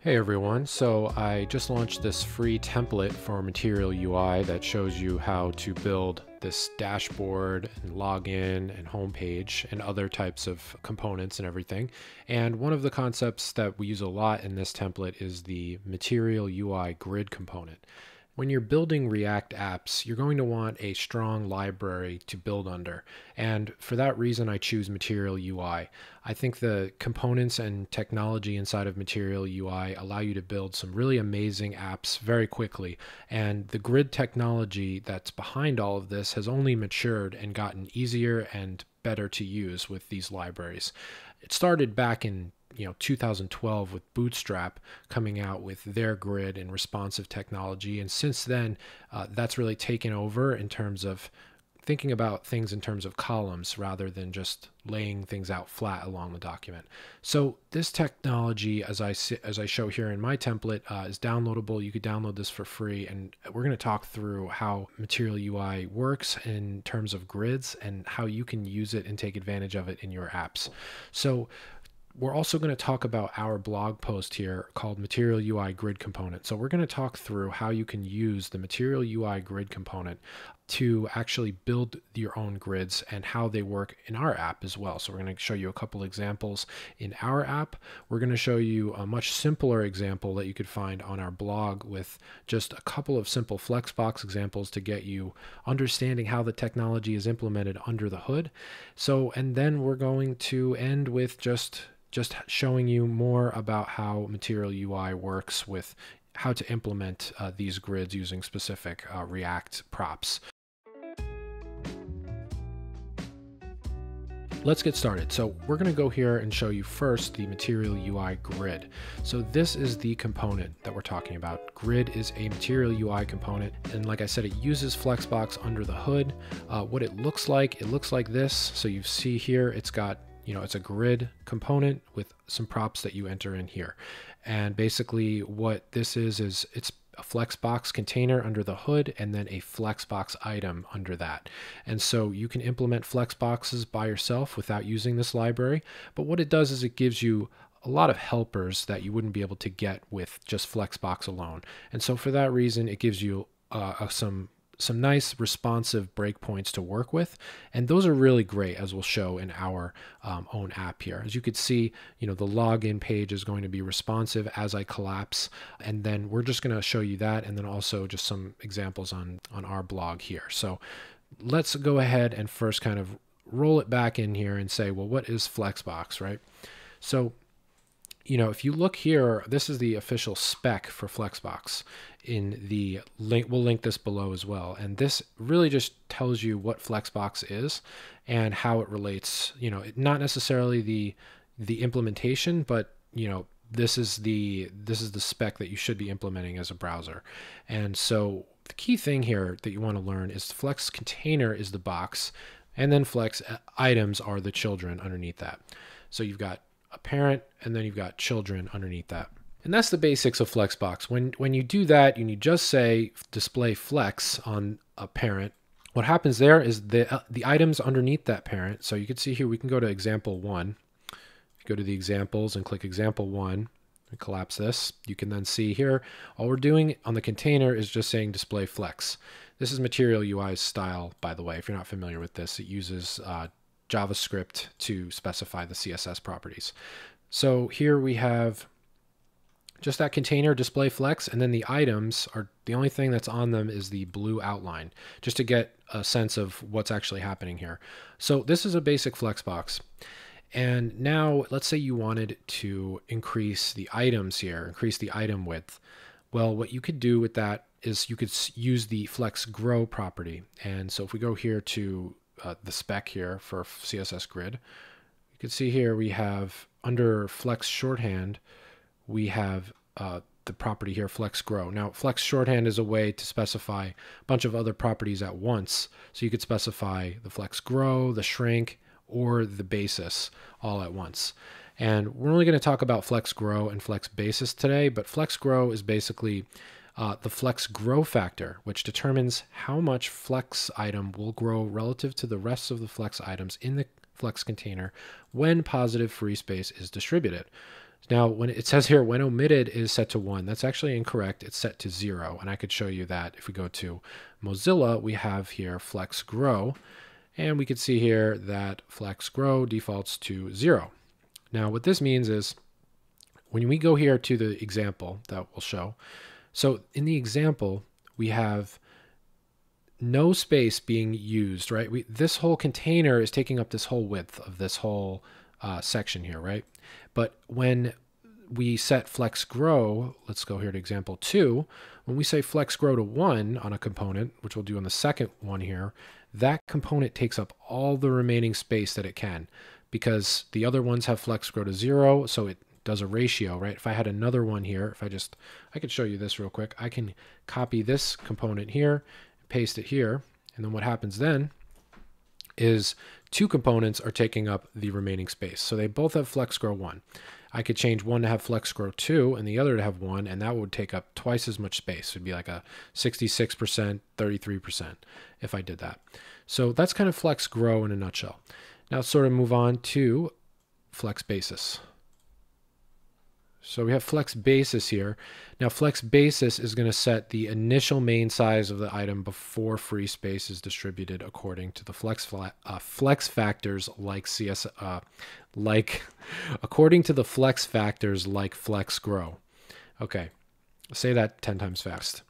Hey everyone, so I just launched this free template for Material UI that shows you how to build this dashboard and login and homepage and other types of components and everything. And one of the concepts that we use a lot in this template is the Material UI grid component. When you're building React apps, you're going to want a strong library to build under. And for that reason, I choose Material UI. I think the components and technology inside of Material UI allow you to build some really amazing apps very quickly. And the grid technology that's behind all of this has only matured and gotten easier and better to use with these libraries. It started back in you know 2012 with Bootstrap coming out with their grid and responsive technology, and since then uh, that's really taken over in terms of thinking about things in terms of columns rather than just laying things out flat along the document. So this technology, as I as I show here in my template, uh, is downloadable. You could download this for free, and we're going to talk through how Material UI works in terms of grids and how you can use it and take advantage of it in your apps. So we're also going to talk about our blog post here called Material UI Grid Component. So we're going to talk through how you can use the Material UI Grid Component to actually build your own grids and how they work in our app as well. So we're going to show you a couple examples in our app. We're going to show you a much simpler example that you could find on our blog with just a couple of simple Flexbox examples to get you understanding how the technology is implemented under the hood. So, and then we're going to end with just just showing you more about how Material UI works with how to implement uh, these grids using specific uh, React props. Let's get started. So we're going to go here and show you first the Material UI grid. So this is the component that we're talking about. Grid is a Material UI component. And like I said, it uses Flexbox under the hood. Uh, what it looks like, it looks like this. So you see here, it's got you know, it's a grid component with some props that you enter in here. And basically what this is, is it's a Flexbox container under the hood and then a Flexbox item under that. And so you can implement Flexboxes by yourself without using this library. But what it does is it gives you a lot of helpers that you wouldn't be able to get with just Flexbox alone. And so for that reason, it gives you uh, some some nice responsive breakpoints to work with. And those are really great as we'll show in our um, own app here. As you could see, you know, the login page is going to be responsive as I collapse. And then we're just going to show you that. And then also just some examples on, on our blog here. So let's go ahead and first kind of roll it back in here and say, well, what is Flexbox, right? So you know, if you look here, this is the official spec for Flexbox. In the link, we'll link this below as well. And this really just tells you what Flexbox is and how it relates. You know, not necessarily the the implementation, but you know, this is the this is the spec that you should be implementing as a browser. And so the key thing here that you want to learn is Flex container is the box, and then Flex uh, items are the children underneath that. So you've got a parent, and then you've got children underneath that. And that's the basics of Flexbox. When, when you do that and you just say display flex on a parent, what happens there is the, uh, the items underneath that parent. So you can see here, we can go to example one. Go to the examples and click example one and collapse this. You can then see here, all we're doing on the container is just saying display flex. This is Material UI's style, by the way, if you're not familiar with this. It uses uh, JavaScript to specify the CSS properties. So here we have just that container display flex and then the items are the only thing that's on them is the blue outline just to get a sense of what's actually happening here. So this is a basic flex box. And now let's say you wanted to increase the items here, increase the item width. Well, what you could do with that is you could use the flex grow property. And so if we go here to uh, the spec here for CSS grid. You can see here we have under flex shorthand, we have uh, the property here, flex grow. Now, flex shorthand is a way to specify a bunch of other properties at once. So you could specify the flex grow, the shrink, or the basis all at once. And we're only going to talk about flex grow and flex basis today, but flex grow is basically uh, the flex grow factor, which determines how much flex item will grow relative to the rest of the flex items in the flex container when positive free space is distributed. Now, when it says here, when omitted is set to one, that's actually incorrect. It's set to zero. And I could show you that if we go to Mozilla, we have here Flex Grow. And we could see here that Flex Grow defaults to zero. Now, what this means is when we go here to the example that we'll show, so in the example, we have no space being used, right? We, this whole container is taking up this whole width of this whole uh, section here, right? But when we set flex grow, let's go here to example two. When we say flex grow to one on a component, which we'll do on the second one here, that component takes up all the remaining space that it can because the other ones have flex grow to zero. So it does a ratio, right? If I had another one here, if I just, I could show you this real quick. I can copy this component here, paste it here. And then what happens then is two components are taking up the remaining space. So they both have flex grow 1. I could change one to have flex grow 2 and the other to have 1, and that would take up twice as much space. It would be like a 66%, 33% if I did that. So that's kind of flex grow in a nutshell. Now sort of move on to flex basis. So we have flex basis here. Now flex basis is going to set the initial main size of the item before free space is distributed according to the flex uh, flex factors like CS uh, like according to the flex factors like flex grow. Okay, say that 10 times fast.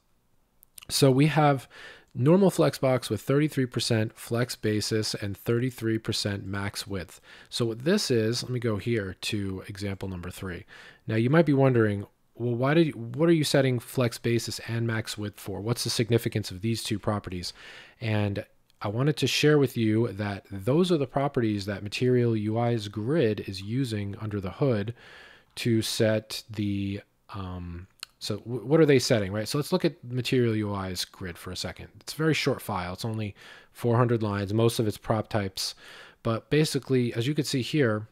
So we have Normal Flexbox with 33% flex basis and 33% max width. So what this is, let me go here to example number three. Now you might be wondering, well, why did you, what are you setting flex basis and max width for? What's the significance of these two properties? And I wanted to share with you that those are the properties that Material UI's grid is using under the hood to set the um, so what are they setting, right? So let's look at Material UI's grid for a second. It's a very short file. It's only 400 lines. Most of it's prop types. But basically, as you can see here,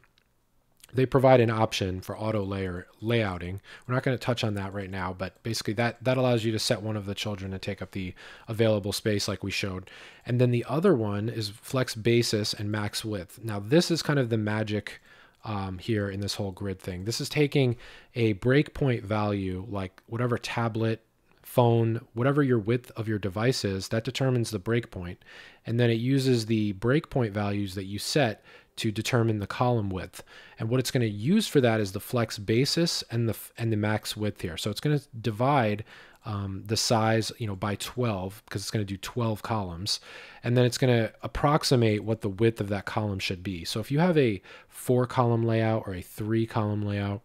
they provide an option for auto layer layouting. We're not going to touch on that right now, but basically that, that allows you to set one of the children to take up the available space like we showed. And then the other one is flex basis and max width. Now this is kind of the magic um, here in this whole grid thing. This is taking a breakpoint value, like whatever tablet, phone, whatever your width of your device is, that determines the breakpoint. And then it uses the breakpoint values that you set to determine the column width. And what it's going to use for that is the flex basis and the and the max width here. So it's going to divide um, the size, you know, by 12 because it's going to do 12 columns, and then it's going to approximate what the width of that column should be. So if you have a four column layout or a three column layout,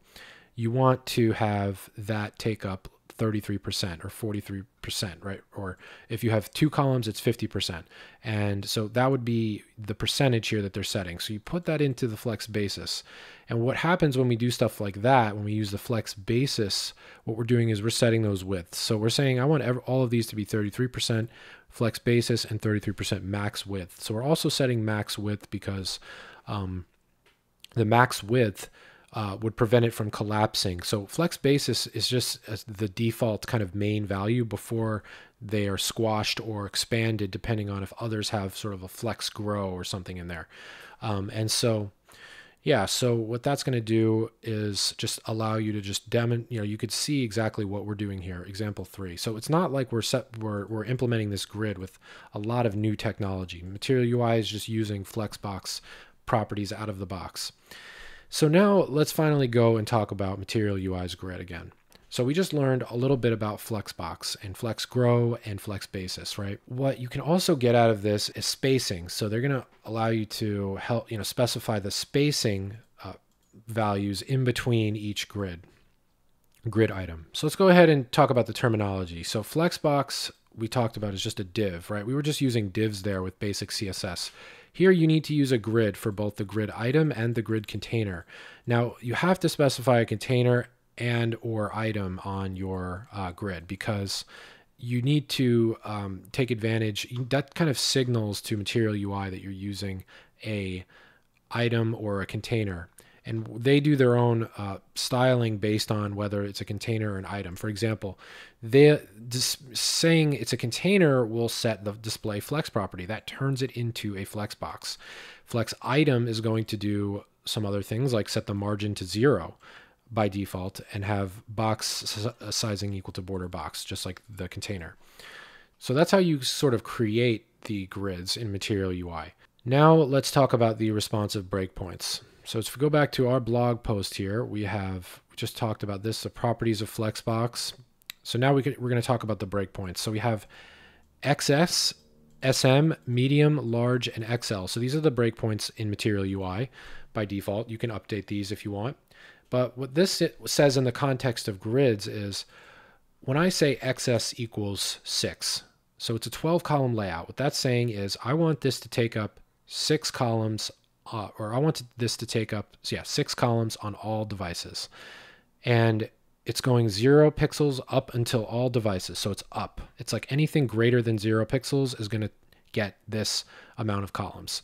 you want to have that take up 33% or 43%, right? Or if you have two columns, it's 50%. And so that would be the percentage here that they're setting. So you put that into the flex basis. And what happens when we do stuff like that, when we use the flex basis, what we're doing is we're setting those widths. So we're saying I want all of these to be 33% flex basis and 33% max width. So we're also setting max width because um, the max width uh, would prevent it from collapsing. So flex basis is just the default kind of main value before they are squashed or expanded, depending on if others have sort of a flex grow or something in there. Um, and so, yeah, so what that's going to do is just allow you to just demo, you know, you could see exactly what we're doing here. Example three. So it's not like we're set, we're, we're implementing this grid with a lot of new technology. Material UI is just using Flexbox properties out of the box. So now let's finally go and talk about Material UI's grid again. So we just learned a little bit about Flexbox and Flex Grow and Flex Basis, right? What you can also get out of this is spacing. So they're going to allow you to help, you know, specify the spacing uh, values in between each grid grid item. So let's go ahead and talk about the terminology. So Flexbox we talked about is just a div, right? We were just using divs there with basic CSS. Here you need to use a grid for both the grid item and the grid container. Now you have to specify a container and or item on your uh, grid because you need to um, take advantage that kind of signals to material UI that you're using a item or a container and they do their own uh, styling based on whether it's a container or an item. For example, they saying it's a container will set the display flex property that turns it into a flex box. Flex item is going to do some other things like set the margin to zero. by default and have box sizing equal to border box, just like the container. So that's how you sort of create the grids in Material UI. Now let's talk about the responsive breakpoints. So if we go back to our blog post here, we have we just talked about this, the properties of Flexbox. So now we could, we're going to talk about the breakpoints. So we have XS, SM, medium, large, and XL. So these are the breakpoints in Material UI by default. You can update these if you want. But what this says in the context of grids is when I say XS equals 6, so it's a 12 column layout. What that's saying is I want this to take up six columns, uh, or I want this to take up, so yeah, six columns on all devices. And it's going zero pixels up until all devices. So it's up. It's like anything greater than zero pixels is going to get this amount of columns.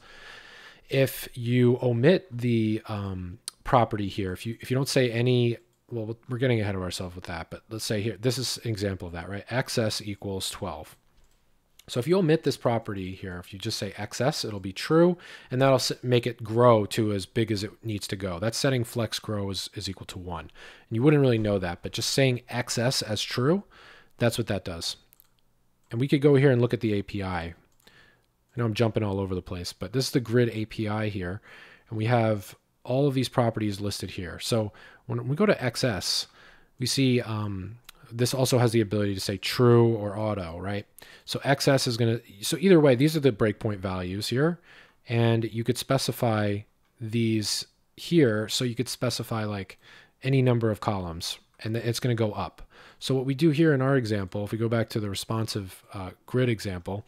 If you omit the um, property here, if you if you don't say any, well, we're getting ahead of ourselves with that, but let's say here, this is an example of that, right? XS equals 12. So if you omit this property here, if you just say XS, it'll be true, and that'll make it grow to as big as it needs to go. That setting flex grow is, is equal to 1. And you wouldn't really know that, but just saying XS as true, that's what that does. And we could go here and look at the API. I know I'm jumping all over the place, but this is the grid API here, and we have all of these properties listed here. So when we go to XS, we see um, this also has the ability to say true or auto, right? So XS is going to, so either way, these are the breakpoint values here. And you could specify these here. So you could specify like any number of columns and it's going to go up. So what we do here in our example, if we go back to the responsive uh, grid example,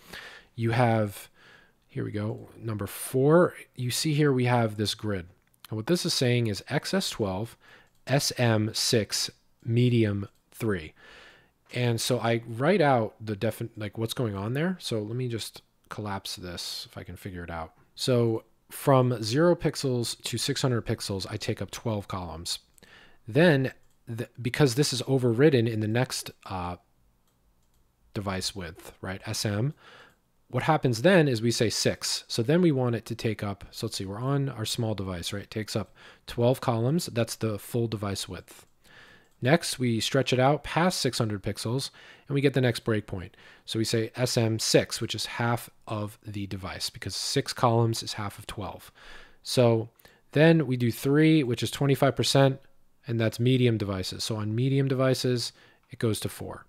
you have, here we go, number four, you see here we have this grid. And what this is saying is XS12, SM6, medium 3. And so I write out the definite, like what's going on there. So let me just collapse this if I can figure it out. So from 0 pixels to 600 pixels, I take up 12 columns. Then, the, because this is overridden in the next uh, device width, right, SM, what happens then is we say 6. So then we want it to take up, so let's see, we're on our small device, right? It takes up 12 columns. That's the full device width. Next, we stretch it out past 600 pixels and we get the next breakpoint. So we say SM6, which is half of the device because six columns is half of 12. So then we do three, which is 25%, and that's medium devices. So on medium devices, it goes to four.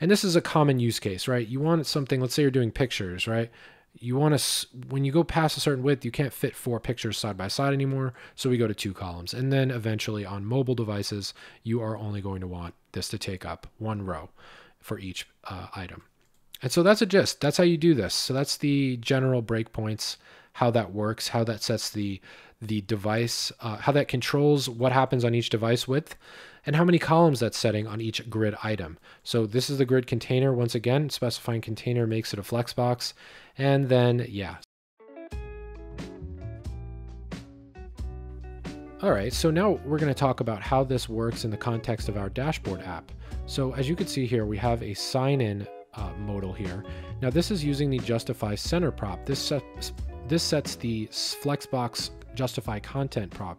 And this is a common use case, right? You want something, let's say you're doing pictures, right? You want to when you go past a certain width you can't fit four pictures side by side anymore so we go to two columns. And then eventually on mobile devices you are only going to want this to take up one row for each uh, item. And so that's a gist. That's how you do this. So that's the general breakpoints how that works how that sets the the device uh, how that controls what happens on each device width and how many columns that's setting on each grid item. So this is the grid container. Once again, specifying container makes it a flexbox. And then, yeah. All right, so now we're going to talk about how this works in the context of our dashboard app. So as you can see here, we have a sign-in uh, modal here. Now this is using the Justify Center prop. This, this sets the Flexbox Justify content prop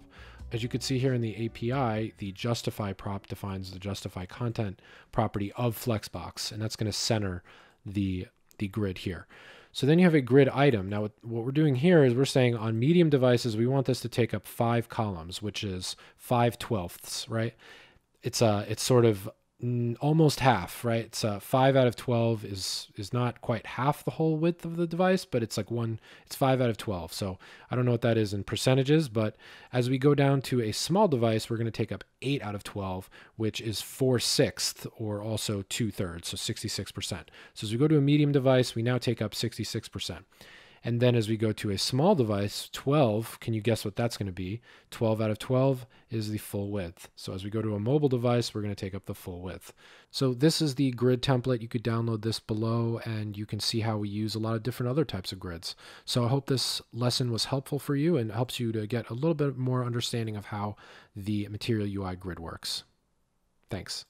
as you can see here in the API, the justify prop defines the justify content property of Flexbox, and that's going to center the, the grid here. So then you have a grid item. Now what we're doing here is we're saying on medium devices, we want this to take up five columns, which is five twelfths, right? It's a, it's sort of almost half, right? It's uh, five out of 12 is, is not quite half the whole width of the device, but it's like one, it's five out of 12. So I don't know what that is in percentages, but as we go down to a small device, we're going to take up eight out of 12, which is four sixths or also two thirds. So 66%. So as we go to a medium device, we now take up 66%. And then as we go to a small device, 12, can you guess what that's going to be? 12 out of 12 is the full width. So as we go to a mobile device, we're going to take up the full width. So this is the grid template. You could download this below and you can see how we use a lot of different other types of grids. So I hope this lesson was helpful for you and helps you to get a little bit more understanding of how the Material UI grid works. Thanks.